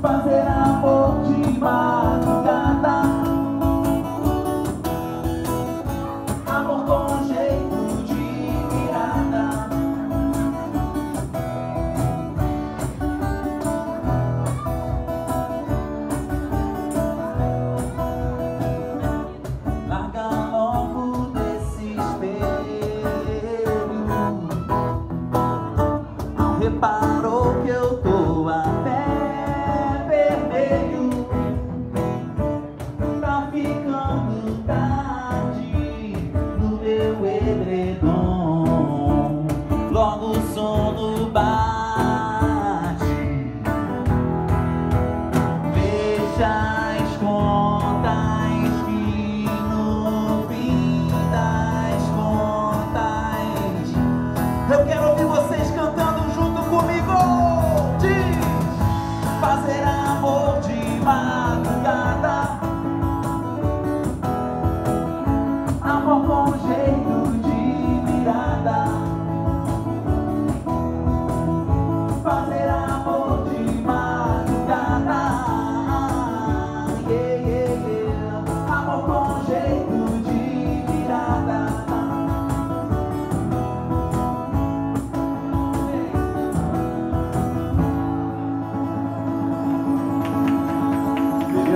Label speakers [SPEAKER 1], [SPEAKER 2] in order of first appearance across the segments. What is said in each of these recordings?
[SPEAKER 1] Fazer amor de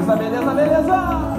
[SPEAKER 1] Beleza, beleza, beleza!